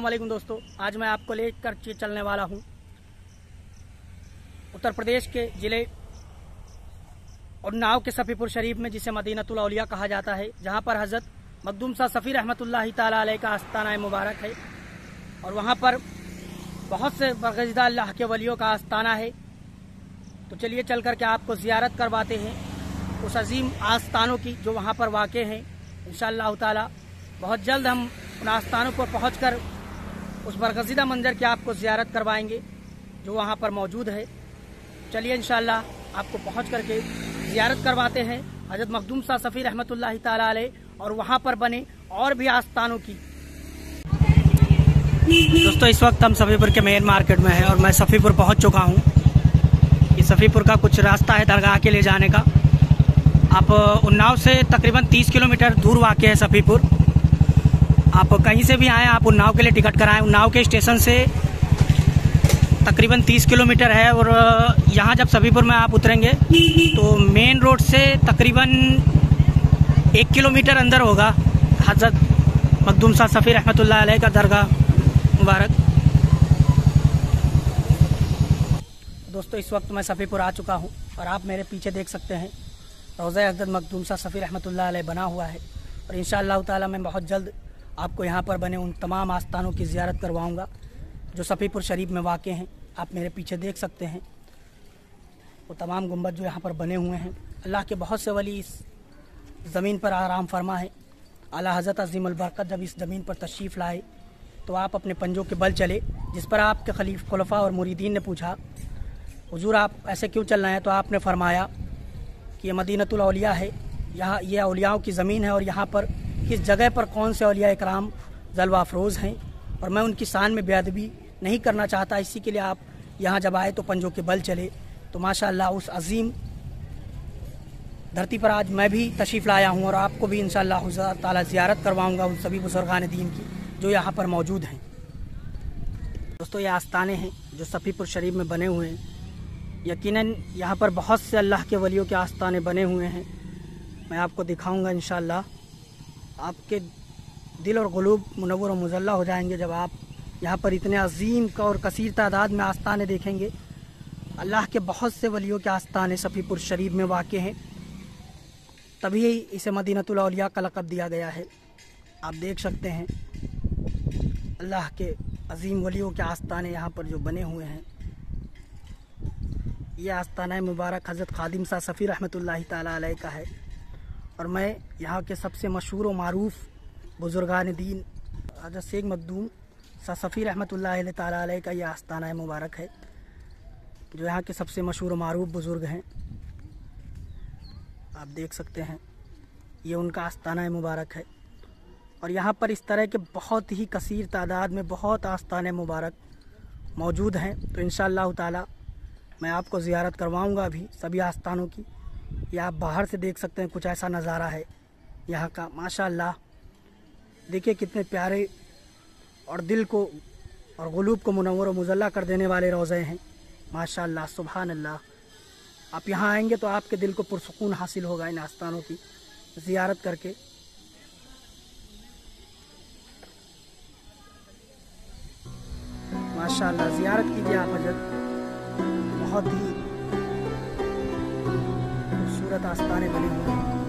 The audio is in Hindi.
वालेकुम दोस्तों, आज मैं आपको लेकर चलने वाला हूँ। उत्तर प्रदेश के ज़िले उन्नाव के सफ़ीपुर शरीफ में, जिसे मदीनतुल औलिया कहा जाता है, जहाँ पर हज़रत मखदूम शाह सफ़ी रहमतुल्लाहि ताला का आस्थाना मुबारक है। और वहाँ पर बहुत से बरगजदा अल्लाह के वलियों का आस्थाना है। तो चलिए चल कर के आपको ज़ियारत करवाते हैं उस अजीम आस्थानों की, जो वहाँ पर वाक़ हैं। इन ताला, बहुत जल्द हम उन आस्थानों पर पहुँच उस बरगजीदा मंजर की आपको ज़ियारत करवाएँगे, जो वहाँ पर मौजूद है। चलिए इन आपको पहुँच करके ज़ियारत करवाते हैं। हज़रत मखदूम शाह सफ़ी रहमत ताला और वहाँ पर बने और भी आस्थानों की। दोस्तों, इस वक्त हम सफ़ीपुर के मेन मार्केट में हैं, और मैं सफ़ीपुर पहुँच चुका हूँ। ये सफ़ीपुर का कुछ रास्ता है दरगाह के लिए जाने का। आप, उन्नाव से तकरीबन 30 किलोमीटर दूर वाक़ है सफ़ीपुर। आप कहीं से भी आएँ, आप उन्नाव के लिए टिकट कराएँ। उन्नाव के स्टेशन से तकरीबन 30 किलोमीटर है और यहाँ जब सभीपुर में आप उतरेंगे तो मेन रोड से तकरीबन एक किलोमीटर अंदर होगा। हज़रत मखदूम शाह सफ़ी रहमत का दरगाह मुबारक। दोस्तों, इस वक्त मैं सफ़ीपुर आ चुका हूँ और आप मेरे पीछे देख सकते हैं, रोज़ा हज़रत मखदूम शाह सफ़ी रहमत बना हुआ है। और इन ताला मैं बहुत जल्द आपको यहाँ पर बने उन तमाम आस्थानों की ज़्यारत करवाऊँगा, जो सफ़ीपुर शरीफ में वाक़ हैं। आप मेरे पीछे देख सकते हैं। वो तमाम गुंबद जो यहाँ पर बने हुए हैं। अल्लाह के बहुत से वली इस ज़मीन पर आराम फरमा है। अला हज़रत अजीम जब इस ज़मीन पर तशरीफ़ लाए तो आप अपने पंजों के बल चले, जिस पर आपके खलीफ खलफा और मुरीदीन ने पूछा, हजूर, आप ऐसे क्यों चल रहे हैं? तो आपने फरमाया कि ये मदीनतुलौलिया है। यहाँ, ये अलियाओं की ज़मीन है और यहाँ पर किस जगह पर कौन से अलिया इकराम जलवा अफरोज़ हैं और मैं उनकी शान में बेअदबी नहीं करना चाहता, इसी के लिए आप यहाँ जब आए तो पंजों के बल चले। तो माशा उस अजीम धरती पर आज मैं भी तशरीफ़ लाया हूँ और आपको भी इन ताला ज़ियारत करवाऊँगा उन सभी बुजुर्गान दीन की जो यहाँ पर मौजूद हैं। दोस्तों, ये आस्थाने हैं जो सफ़ीपुर शरीफ में बने हुए हैं। यकीनन यहाँ पर बहुत से अल्लाह के वलियों के आस्थाने बने हुए हैं। मैं आपको दिखाऊँगा इन आपके दिल और गलूब मुनवर और मुजल्ला हो जाएँगे जब आप यहाँ पर इतने अजीम का और कसर तादाद में आस्थाने देखेंगे। अल्लाह के बहुत से वलियों के आस्थान सफ़ीपुर शरीफ में वाक़ हैं। तभी इसे मदीनतुल्लिया का लकब दिया गया है। आप देख सकते हैं, अल्लाह के अजीम वलियों के आस्थाने यहाँ पर जो बने हुए हैं। ये आस्थाना मुबारक हज़रत खादिम सा सफ़ी रहमत ताला का है। और मैं यहाँ के सबसे मशहूर और मरूफ बुज़ुर्गान दीन हज़रत शेख मखदूम सफ़ी रहमत ताली का यह आस्थाना मुबारक है, जो यहाँ के सबसे मशहूर मरूफ बुज़ुर्ग हैं। आप देख सकते हैं, ये उनका आस्थाना मुबारक है। और यहाँ पर इस तरह के बहुत ही कसर तादाद में बहुत आस्थान मुबारक मौजूद हैं। तो इन ताला मैं आपको ज़ियारत करवाऊँगा अभी सभी आस्थानों की। या आप बाहर से देख सकते हैं कुछ ऐसा नज़ारा है यहाँ का, माशाल्लाह। देखिए कितने प्यारे और दिल को और गलूब को मुनवर मुजल्ला कर देने वाले रोज़े हैं। माशाल्लाह सुबहान अल्लाह आप यहाँ आएँगे तो आपके दिल को पुरसकून हासिल होगा इन आस्थानों की ज़ियारत करके। माशाल्लाह, ज़ियारत कीजिए आप, हज़रत। बहुत ही खूबसूरत आस्थाने बने हुए हैं।